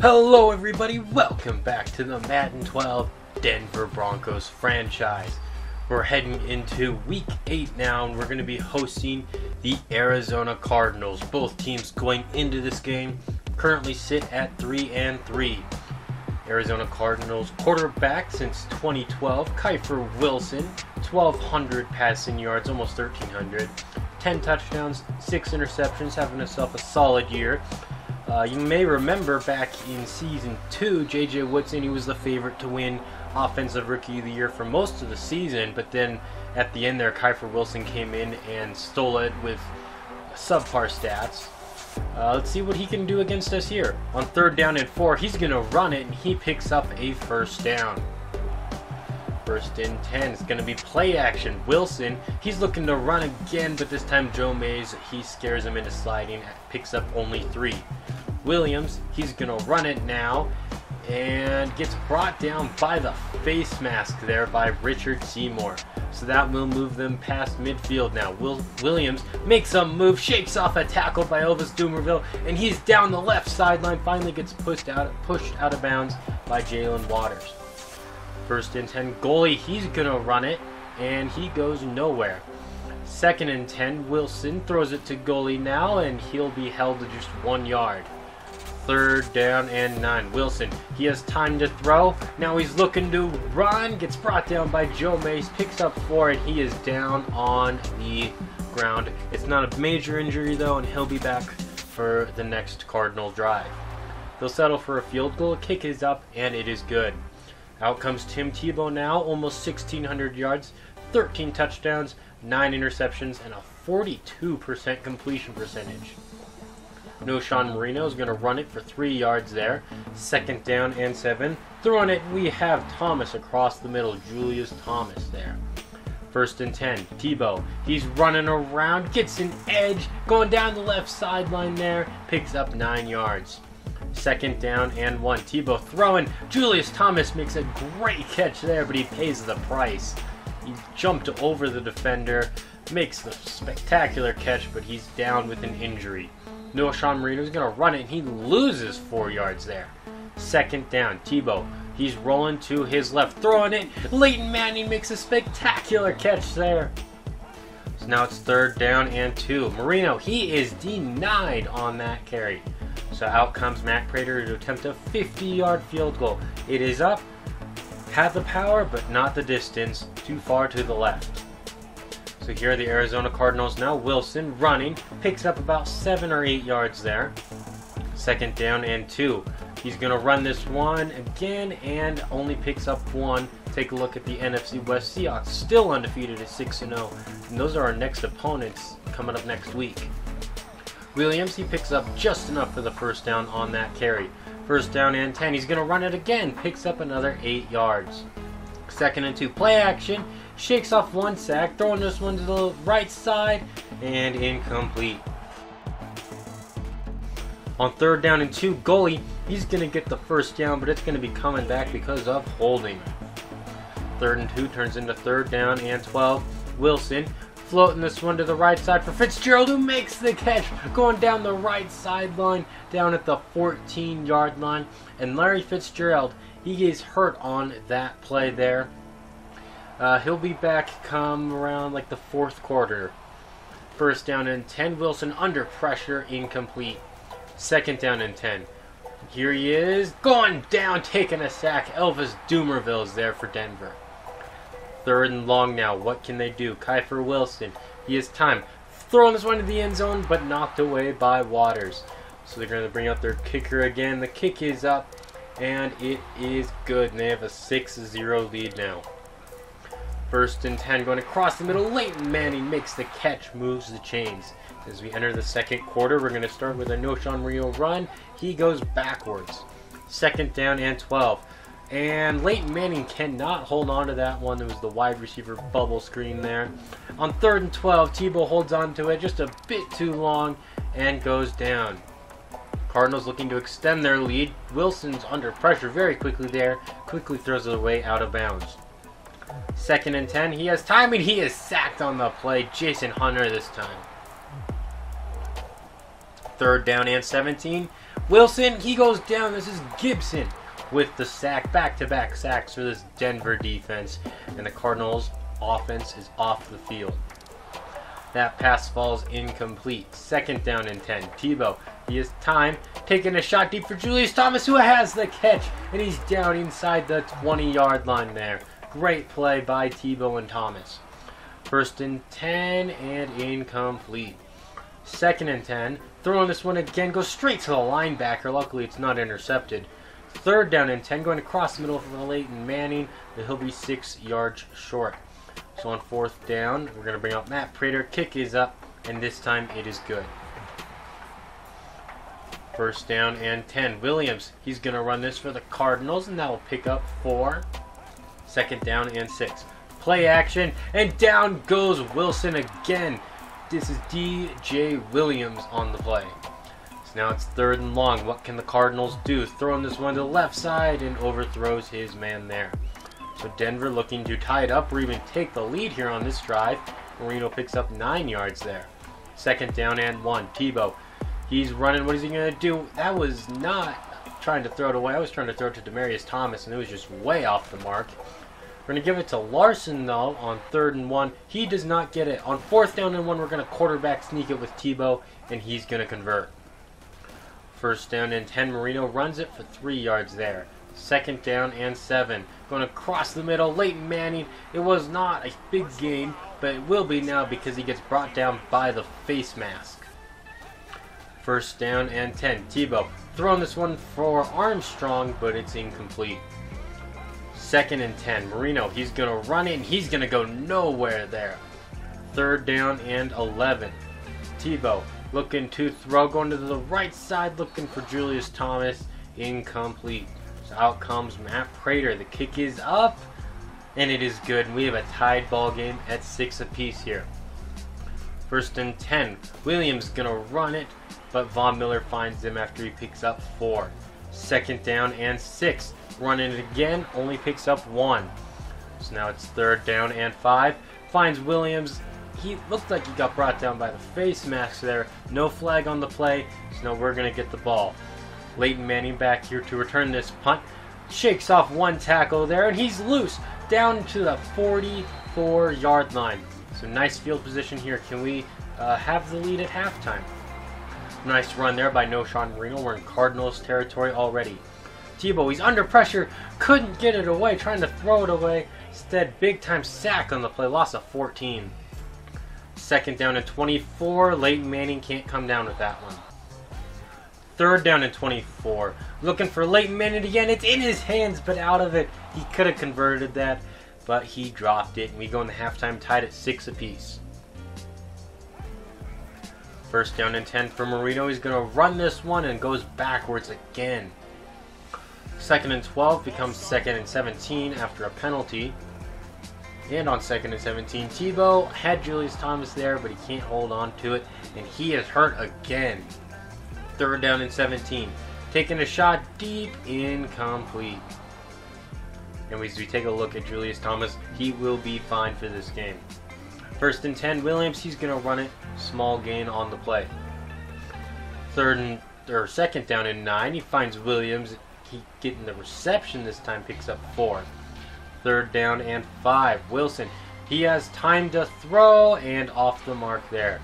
Hello everybody, welcome back to the Madden 12 Denver Broncos franchise. We're heading into week 8 now and we're going to be hosting the Arizona Cardinals. Both teams going into this game currently sit at 3 and 3. Arizona Cardinals quarterback since 2012, Kiefer Wilson, 1,200 passing yards, almost 1,300, 10 touchdowns, 6 interceptions, having himself a solid year. Uh, you may remember back in season two, J.J. Woodson, he was the favorite to win Offensive Rookie of the Year for most of the season, but then at the end there, Kiefer Wilson came in and stole it with subpar stats. Uh, let's see what he can do against us here. On third down and four, he's going to run it, and he picks up a first down. First and 10 is going to be play action. Wilson, he's looking to run again, but this time Joe Mays, he scares him into sliding, and picks up only three. Williams, he's going to run it now and gets brought down by the face mask there by Richard Seymour. So that will move them past midfield now. Will Williams makes a move, shakes off a tackle by Elvis Dumervil, and he's down the left sideline. Finally gets pushed out, pushed out of bounds by Jalen Waters. First and 10 goalie, he's gonna run it, and he goes nowhere. Second and 10, Wilson throws it to goalie now, and he'll be held to just one yard. Third down and nine. Wilson, he has time to throw. Now he's looking to run. Gets brought down by Joe Mays. Picks up four, and he is down on the ground. It's not a major injury, though, and he'll be back for the next Cardinal drive. They'll settle for a field goal. Kick is up, and it is good. Out comes Tim Tebow now, almost 1,600 yards, 13 touchdowns, 9 interceptions, and a 42% completion percentage. Knowshon Moreno is going to run it for 3 yards there. Second down and 7. Throwing it, we have Thomas across the middle. Julius Thomas there. First and 10. Tebow. He's running around, gets an edge, going down the left sideline there. Picks up 9 yards. Second down and 1. Tebow throwing. Julius Thomas makes a great catch there, but he pays the price. He jumped over the defender, makes the spectacular catch, but he's down with an injury. Knowshon Moreno is going to run it, and he loses four yards there. Second down, Tebow. He's rolling to his left, throwing it. Leighton Manning makes a spectacular catch there. So now it's third down and two. Moreno, he is denied on that carry. So out comes Matt Prater to attempt a 50-yard field goal. It is up, had the power, but not the distance, too far to the left. So here are the Arizona Cardinals now. Wilson running, picks up about seven or eight yards there. Second down and two. He's going to run this one again and only picks up one. Take a look at the NFC West Seahawks, still undefeated at 6 0. And those are our next opponents coming up next week. Williams, he picks up just enough for the first down on that carry. First down and 10. He's going to run it again, picks up another 8 yards. Second and 2. Play action shakes off one sack, throwing this one to the right side, and incomplete. On third down and two, goalie, he's going to get the first down, but it's going to be coming back because of holding. Third and two turns into third down and 12. Wilson floating this one to the right side for Fitzgerald, who makes the catch, going down the right sideline, down at the 14 yard line. And Larry Fitzgerald, he gets hurt on that play there. Uh, he'll be back come around like the fourth quarter. First down and 10. Wilson under pressure, incomplete. Second down and 10. Here he is, going down, taking a sack. Elvis Dumervil is there for Denver. Third and long now. What can they do? Kiefer Wilson. He has time. Throwing this one to the end zone, but knocked away by Waters. So they're going to bring out their kicker again. The kick is up, and it is good. And they have a 6-0 lead now. First and 10 going across the middle. Leighton Manning makes the catch, moves the chains. As we enter the second quarter, we're going to start with a Knowshon Moreno run. He goes backwards. Second down and 12. And Leighton Manning cannot hold on to that one. There was the wide receiver bubble screen there. On third and 12, Tebow holds on to it just a bit too long and goes down. Cardinals looking to extend their lead. Wilson's under pressure very quickly there. Quickly throws it away out of bounds. Second and 10. He has time and he is sacked on the play. Jason Hunter this time. Third down and 17. Wilson, he goes down. This is Gibson with the sack. Back-to-back sacks for this Denver defense. And the Cardinals offense is off the field. That pass falls incomplete. Second down and 10. Tebow, he has time. Taking a shot deep for Julius Thomas, who has the catch. And he's down inside the 20-yard line there. Great play by Tebow and Thomas. First and 10 and incomplete. Second and 10. Throwing this one again. Goes straight to the linebacker. Luckily, it's not intercepted. Third down and 10. Going across the middle for Leighton Manning. But he'll be six yards short. So on fourth down, we're going to bring up Matt Prater. Kick is up, and this time it is good. First down and 10. Williams, he's going to run this for the Cardinals, and that will pick up four. Second down and six. Play action, and down goes Wilson again. This is DJ Williams on the play. So now it's third and long. What can the Cardinals do? Throwing this one to the left side and overthrows his man there. So Denver looking to tie it up or even take the lead here on this drive. Moreno picks up nine yards there. Second down and one. Tebow. He's running. What is he going to do? That was not trying to throw it away. I was trying to throw it to Demaryius Thomas, and it was just way off the mark. We're going to give it to Larson, though, on third and one. He does not get it. On fourth down and one, we're going to quarterback sneak it with Tebow, and he's going to convert. First down and 10. Moreno runs it for three yards there. Second down and seven. Going across the middle. Leighton Manning. It was not a big game, but it will be now because he gets brought down by the face mask. First down and 10. Tebow throwing this one for Armstrong, but it's incomplete. Second and 10. Moreno, he's going to run it he's going to go nowhere there. Third down and 11. Tebow looking to throw, going to the right side, looking for Julius Thomas. Incomplete. So out comes Matt Prater. The kick is up, and it is good. We have a tied ball game at six apiece here. First and 10. Williams going to run it, but Von Miller finds him after he picks up four. Second down and six. Running it again, only picks up one. So now it's third down and five. Finds Williams. He looked like he got brought down by the face mask there. No flag on the play, so now we're going to get the ball. Leighton Manning back here to return this punt. Shakes off one tackle there, and he's loose down to the 44 yard line. So nice field position here. Can we uh, have the lead at halftime? Nice run there by Knowshon Moreno. We're in Cardinals territory already. Tebow, he's under pressure. Couldn't get it away, trying to throw it away. Instead, big time sack on the play. Loss of 14. Second down and 24. Leighton Manning can't come down with that one. Third down and 24. Looking for Leighton Manning again. It's in his hands, but out of it. He could have converted that, but he dropped it. And we go in the halftime tied at 6 apiece. First down and 10 for Moreno. He's going to run this one and goes backwards again. Second and 12 becomes second and 17 after a penalty. And on second and 17, Tebow had Julius Thomas there, but he can't hold on to it. And he is hurt again. Third down and 17. Taking a shot deep, incomplete. And as we take a look at Julius Thomas, he will be fine for this game. First and 10, Williams, he's going to run it. Small gain on the play. Third and or second down and nine, he finds Williams. He getting the reception this time, picks up four. Third down and five. Wilson, he has time to throw and off the mark there.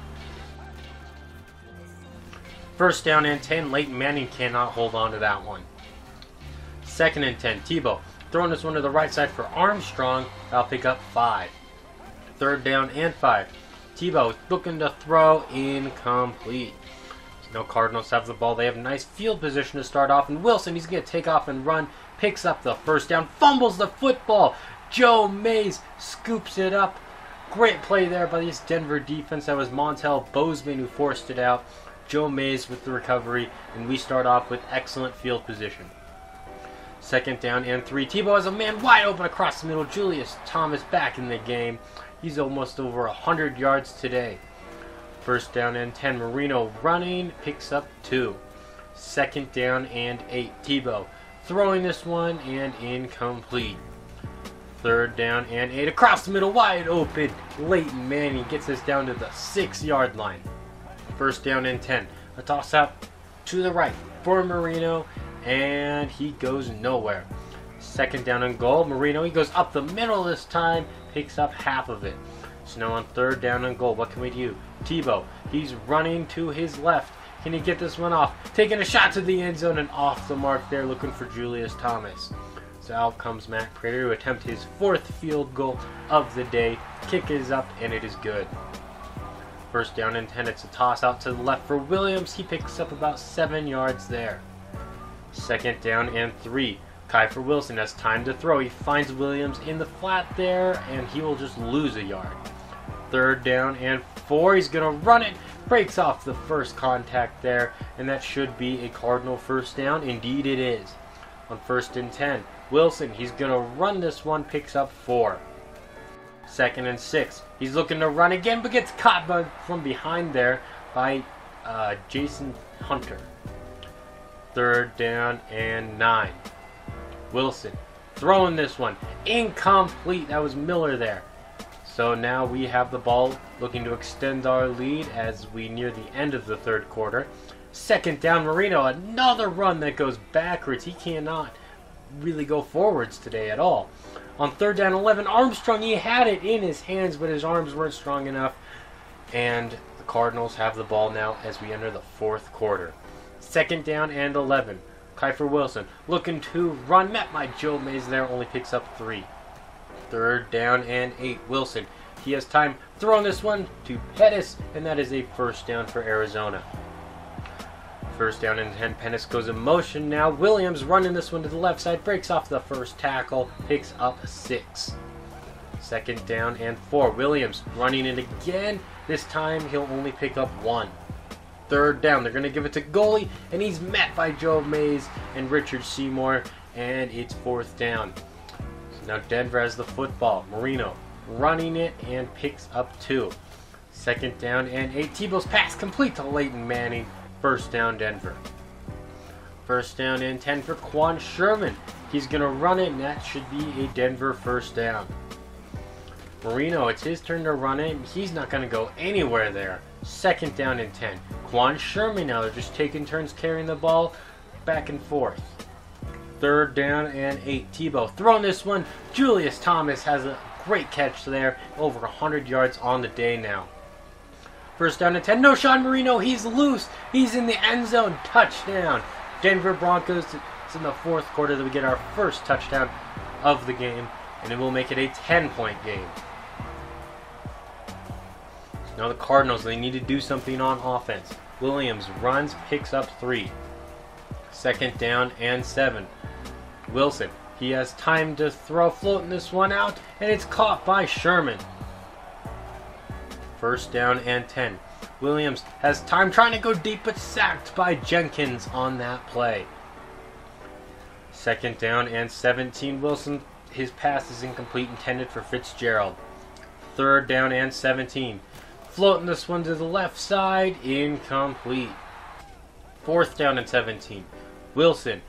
First down and 10. Leighton Manning cannot hold on to that one. Second and 10. Tebow throwing this one to the right side for Armstrong. I'll pick up five. Third down and five. Tebow looking to throw incomplete. No Cardinals have the ball. They have a nice field position to start off. And Wilson, he's going to take off and run. Picks up the first down. Fumbles the football. Joe Mays scoops it up. Great play there by this Denver defense. That was Montel Bozeman who forced it out. Joe Mays with the recovery, and we start off with excellent field position. Second down and three. Tebow has a man wide open across the middle. Julius Thomas back in the game. He's almost over 100 yards today. First down and 10. Moreno running, picks up two. Second down and eight. Tebow throwing this one and incomplete. Third down and eight. Across the middle, wide open. Leighton Manning gets us down to the six yard line. First down and 10. A toss out to the right for Moreno, and he goes nowhere. Second down and goal. Moreno, he goes up the middle this time, picks up half of it. So now on third down and goal, what can we do? Tebow, he's running to his left. Can he get this one off? Taking a shot to the end zone and off the mark there, looking for Julius Thomas. So out comes Matt Prater to attempt his fourth field goal of the day. Kick is up and it is good. First down and 10, it's a toss out to the left for Williams. He picks up about seven yards there. Second down and three. Kiefer Wilson has time to throw. He finds Williams in the flat there, and he will just lose a yard. Third down and four. He's going to run it. Breaks off the first contact there, and that should be a Cardinal first down. Indeed, it is. On first and 10, Wilson, he's going to run this one, picks up four. Second and six. He's looking to run again, but gets caught by, from behind there by uh, Jason Hunter. Third down and nine. Wilson throwing this one. Incomplete. That was Miller there. So now we have the ball looking to extend our lead as we near the end of the third quarter. Second down, Moreno. Another run that goes backwards. He cannot really go forwards today at all. On third down, 11, Armstrong, he had it in his hands, but his arms weren't strong enough. And the Cardinals have the ball now as we enter the fourth quarter. Second down and 11. Kiefer Wilson looking to run, met by Joe Mays there, only picks up three. Third down and eight. Wilson, he has time throwing this one to Pettis, and that is a first down for Arizona. First down and 10. Pettis goes in motion now. Williams running this one to the left side, breaks off the first tackle, picks up six. Second down and four. Williams running it again. This time he'll only pick up one third down. They're going to give it to goalie, and he's met by Joe Mays and Richard Seymour, and it's fourth down. Now Denver has the football. Moreno running it and picks up two. Second down and eight. Tebow's pass complete to Leighton Manning. First down, Denver. First down and 10 for Quan Sherman. He's going to run it, and that should be a Denver first down. Moreno, it's his turn to run it. He's not going to go anywhere there. Second down and 10. Quan Sherman now, they're just taking turns carrying the ball back and forth. Third down and 8. Tebow throwing this one. Julius Thomas has a great catch there. Over 100 yards on the day now. First down and 10. Knowshon Moreno, he's loose. He's in the end zone. Touchdown. Denver Broncos. It's in the fourth quarter that we get our first touchdown of the game, and it will make it a 10 point game. Now the Cardinals, they need to do something on offense. Williams runs, picks up three. Second down and seven. Wilson, he has time to throw, floating this one out, and it's caught by Sherman. First down and 10. Williams has time trying to go deep, but sacked by Jenkins on that play. Second down and 17. Wilson, his pass is incomplete, intended for Fitzgerald. Third down and 17. Floating this one to the left side. Incomplete. Fourth down and 17. Wilson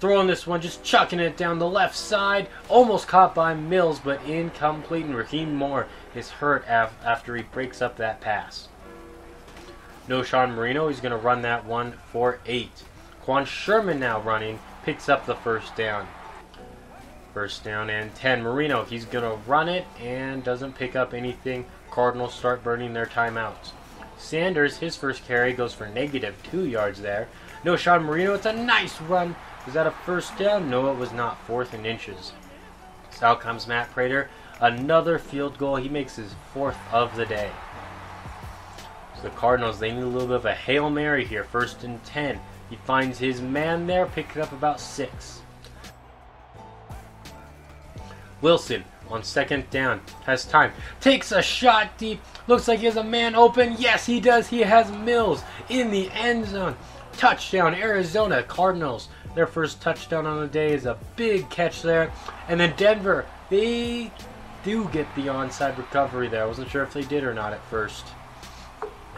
throwing this one, just chucking it down the left side. Almost caught by Mills, but incomplete. And Rahim Moore is hurt af after he breaks up that pass. Knowshon Moreno. He's going to run that one for eight. Quan Sherman now running. Picks up the first down. First down and 10. Moreno, he's going to run it and doesn't pick up anything. Cardinals start burning their timeouts. Sanders, his first carry goes for negative two yards there. Knowshon Moreno, it's a nice run. Was that a first down? No, it was not. Fourth and inches. So out comes Matt Prater. Another field goal. He makes his fourth of the day. So the Cardinals, they need a little bit of a Hail Mary here. First and 10. He finds his man there, picking up about six. Wilson on second down. Has time. Takes a shot deep. Looks like he has a man open. Yes, he does. He has Mills in the end zone. Touchdown, Arizona Cardinals. Their first touchdown on the day is a big catch there. And then Denver, they do get the onside recovery there. I wasn't sure if they did or not at first.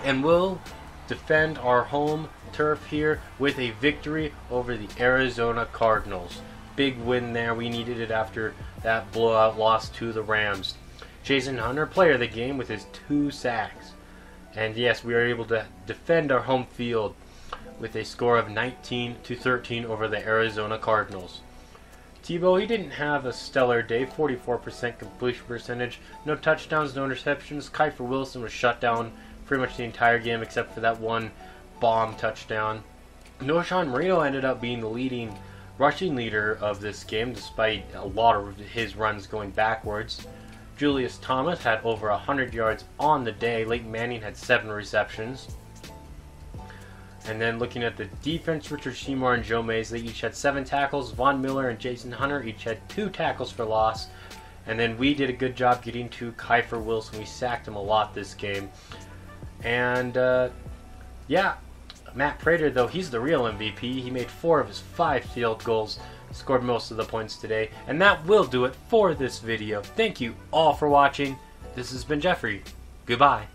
And we'll defend our home turf here with a victory over the Arizona Cardinals. Big win there. We needed it after that blowout loss to the Rams. Jason Hunter, player of the game, with his two sacks. And yes, we are able to defend our home field. with a score of 19 to 13 over the Arizona Cardinals. Tebow, he didn't have a stellar day, 44% completion percentage, no touchdowns, no interceptions. Kiefer Wilson was shut down pretty much the entire game except for that one bomb touchdown. Knowshon Moreno ended up being the leading rushing leader of this game despite a lot of his runs going backwards. Julius Thomas had over 100 yards on the day. Leighton Manning had 7 receptions. And then looking at the defense, Richard Seymour and Joe Mays, they each had seven tackles. Von Miller and Jason Hunter each had two tackles for loss. And then we did a good job getting to Kiefer Wilson. We sacked him a lot this game. And uh, yeah, Matt Prater, though, he's the real MVP. He made four of his five field goals, scored most of the points today. And that will do it for this video. Thank you all for watching. This has been Jeffrey. Goodbye.